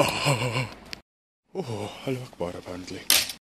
Oh, oh! Allahu Akbar apparently.